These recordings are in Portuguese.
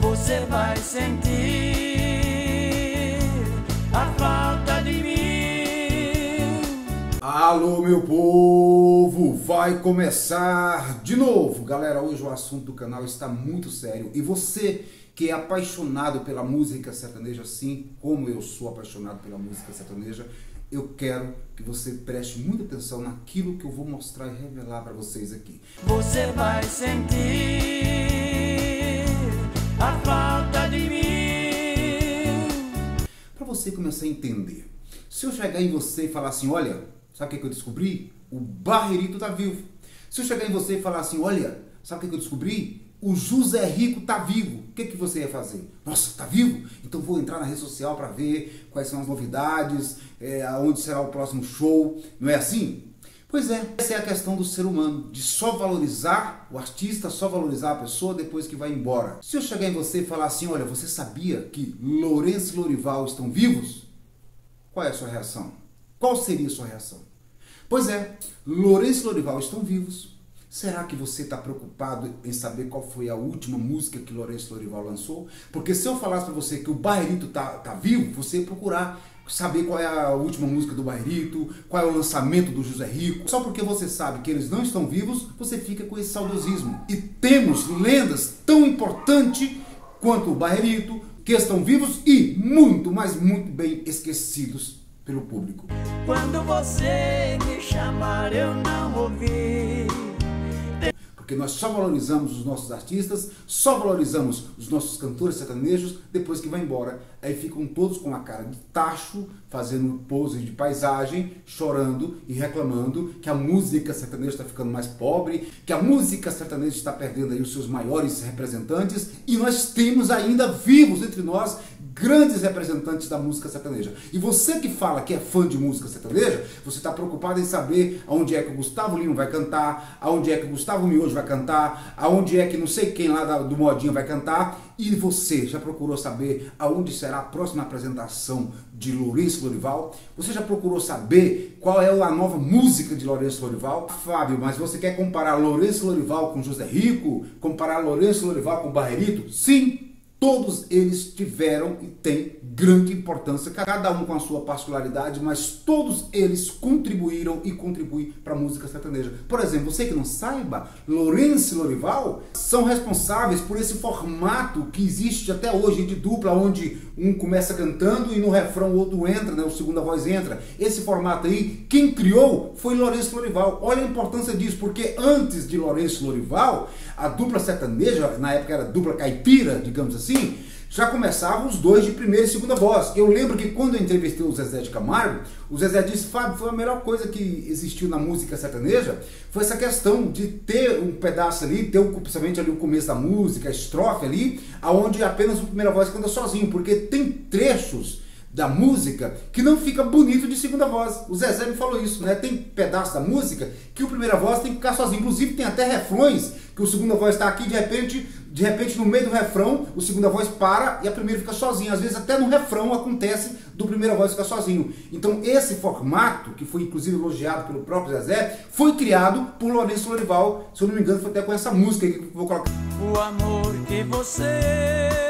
Você vai sentir a falta de mim. Alô, meu povo! Vai começar de novo! Galera, hoje o assunto do canal está muito sério e você que é apaixonado pela música sertaneja, assim como eu sou apaixonado pela música sertaneja, eu quero que você preste muita atenção naquilo que eu vou mostrar e revelar para vocês aqui. Você vai sentir a falta de mim. Para você começar a entender. Se eu chegar em você e falar assim, olha, sabe o que, eu descobri? O Barreirito tá vivo. Se eu chegar em você e falar assim, olha, sabe o que, que eu descobri? o José Rico tá vivo. O que, que você ia fazer? Nossa, tá vivo? Então vou entrar na rede social para ver quais são as novidades, é, aonde será o próximo show. Não é assim? Pois é, essa é a questão do ser humano, de só valorizar o artista, só valorizar a pessoa depois que vai embora. Se eu chegar em você e falar assim, olha, você sabia que Lourenço e Lorival estão vivos? Qual é a sua reação? Qual seria a sua reação? Pois é, Lourenço e Lorival estão vivos, Será que você está preocupado em saber qual foi a última música que Lourenço Lorival lançou? Porque se eu falasse para você que o Bairrito tá, tá vivo, você ia procurar saber qual é a última música do Bairrito, qual é o lançamento do José Rico. Só porque você sabe que eles não estão vivos, você fica com esse saudosismo. E temos lendas tão importantes quanto o Bairrito, que estão vivos e muito, mas muito bem esquecidos pelo público. Quando você me chamar, eu não ouvi porque nós só valorizamos os nossos artistas, só valorizamos os nossos cantores sertanejos depois que vai embora. Aí ficam todos com a cara de tacho, fazendo pose de paisagem, chorando e reclamando que a música sertaneja está ficando mais pobre, que a música sertaneja está perdendo aí os seus maiores representantes e nós temos ainda vivos entre nós grandes representantes da música sertaneja. E você que fala que é fã de música sertaneja, você está preocupado em saber aonde é que o Gustavo Lima vai cantar, aonde é que o Gustavo Miojo vai cantar, aonde é que não sei quem lá do Modinho vai cantar. E você já procurou saber aonde será a próxima apresentação de Lourenço Lorival? Você já procurou saber qual é a nova música de Lourenço Lorival? Fábio, mas você quer comparar Lourenço Lorival com José Rico? Comparar Lourenço Lorival com Barrerito? Sim, Todos eles tiveram e têm grande importância, cada um com a sua particularidade, mas todos eles contribuíram e contribuem para a música sertaneja. Por exemplo, você que não saiba, Lourenço e Lorival são responsáveis por esse formato que existe até hoje de dupla, onde um começa cantando e no refrão o outro entra, né, o segunda voz entra. Esse formato aí, quem criou foi Lourenço Lorival. Olha a importância disso, porque antes de Lourenço Lorival, a dupla sertaneja, na época era dupla caipira, digamos assim, já começavam os dois de primeira e segunda voz. Eu lembro que quando eu entrevistei o Zezé de Camargo, o Zezé disse, Fábio, foi a melhor coisa que existiu na música sertaneja, foi essa questão de ter um pedaço ali, ter principalmente ali o começo da música, a estrofe ali, aonde apenas o primeira voz canta sozinho, porque tem trechos da música que não fica bonito de segunda voz. O Zezé me falou isso, né? Tem pedaço da música que o primeira voz tem que ficar sozinho. Inclusive tem até refrões que o segunda voz está aqui de repente, de repente no meio do refrão, o segunda voz para e a primeira fica sozinha. Às vezes até no refrão acontece do primeira voz ficar sozinho. Então esse formato, que foi inclusive elogiado pelo próprio Zezé, foi criado por Lourenço Lorival. Se eu não me engano, foi até com essa música que vou colocar. O amor que você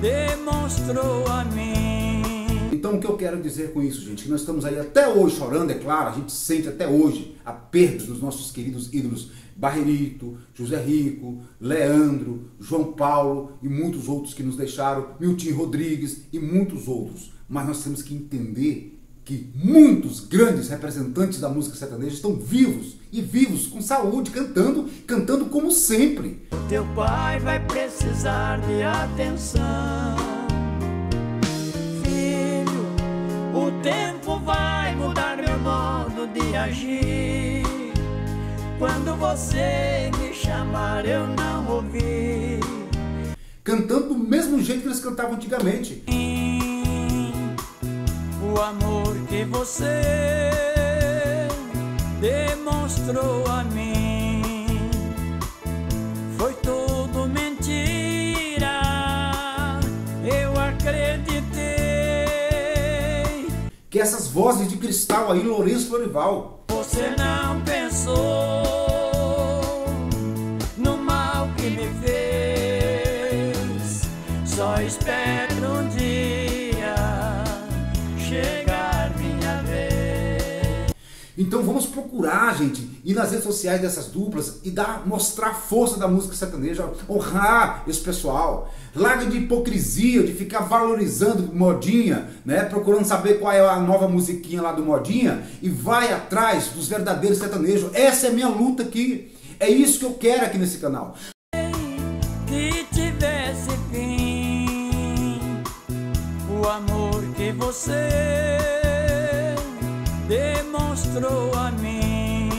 demonstrou a mim. Então o que eu quero dizer com isso, gente? Que nós estamos aí até hoje chorando, é claro, a gente sente até hoje a perda dos nossos queridos ídolos Barrerito, José Rico, Leandro, João Paulo e muitos outros que nos deixaram, Milton Rodrigues e muitos outros. Mas nós temos que entender que muitos grandes representantes da música sertaneja estão vivos e vivos com saúde, cantando, cantando como sempre. Teu pai vai precisar de atenção. Filho, o tempo vai mudar meu modo de agir. Quando você me chamar, eu não ouvi. Cantando do mesmo jeito que eles cantavam antigamente. O amor que você demonstrou a mim foi tudo mentira. Eu acreditei. Que essas vozes de cristal aí, Lourenço Florival. Você não pensou no mal que me fez. Só espero Então vamos procurar, gente, ir nas redes sociais dessas duplas e dar, mostrar a força da música sertaneja, honrar esse pessoal. Larga de hipocrisia, de ficar valorizando modinha, né? Procurando saber qual é a nova musiquinha lá do modinha e vai atrás dos verdadeiros sertanejos. Essa é a minha luta aqui. É isso que eu quero aqui nesse canal. Que tivesse fim o amor que você demonstrou a mim.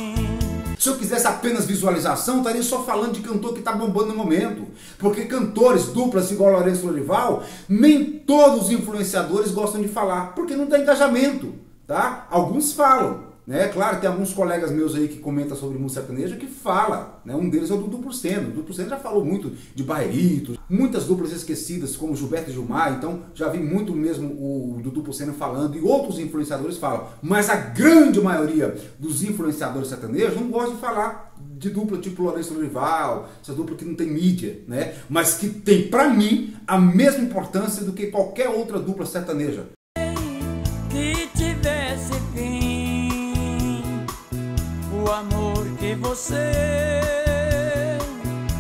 Se eu quisesse apenas visualização, estaria só falando de cantor que está bombando no momento. Porque cantores, duplas igual Lourenço Lorival, nem todos os influenciadores gostam de falar, porque não tem engajamento, tá? Alguns falam, né? Claro, tem alguns colegas meus aí que comentam sobre música sertaneja que fala, né? Um deles é o Dudu Porceno. O Dudu Porceno já falou muito de bairritos, muitas duplas esquecidas, como Gilberto e Gilmar, então já vi muito mesmo o Dudu Porceno falando e outros influenciadores falam. Mas a grande maioria dos influenciadores sertanejos não gosta de falar de dupla tipo Lourenço Rival, essa dupla que não tem mídia, né? Mas que tem, para mim, a mesma importância do que qualquer outra dupla sertaneja. Você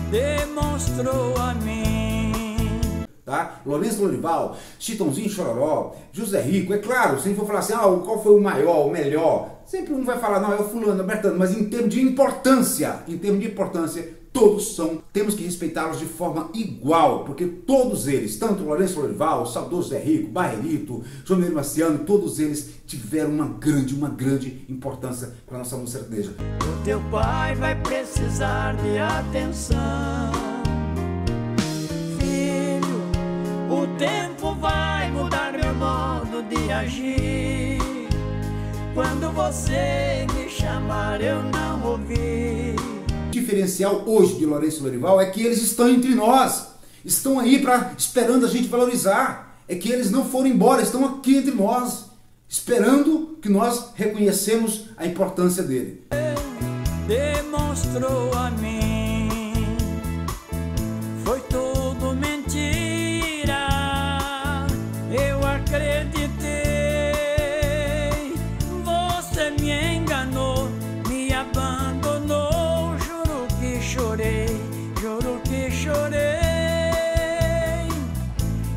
demonstrou a mim. Tá? Lourenço Lorival, Chitãozinho Chororó, José Rico, é claro, se a gente for falar assim, ah, qual foi o maior, o melhor, sempre um vai falar, não, é o fulano, é o Bertano, mas em termos de importância, em termos de importância, todos são, temos que respeitá-los de forma igual, porque todos eles, tanto Lourenço Lorival, Saudoso Zé Rico, Barrerito, João Neiro Marciano, todos eles tiveram uma grande, uma grande importância para a nossa música sertaneja. O teu pai vai precisar de atenção. Filho, o tempo vai mudar meu modo de agir. Quando você me chamar, eu não ouvir. Diferencial hoje de Lourenço Lorival é que eles estão entre nós. Estão aí para esperando a gente valorizar. É que eles não foram embora, estão aqui entre nós, esperando que nós reconhecemos a importância dele. Demonstrou a mim. Chorei, juro que chorei.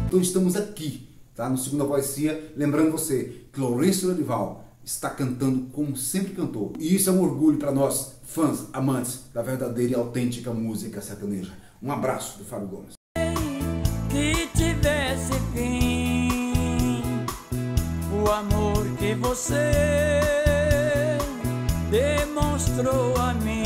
Então estamos aqui, tá? No Segunda Voicia, lembrando você que Lourenço Lorival está cantando como sempre cantou. E isso é um orgulho para nós, fãs, amantes da verdadeira e autêntica música sertaneja. Um abraço do Fábio Gomes. que tivesse fim o amor que você demonstrou a mim.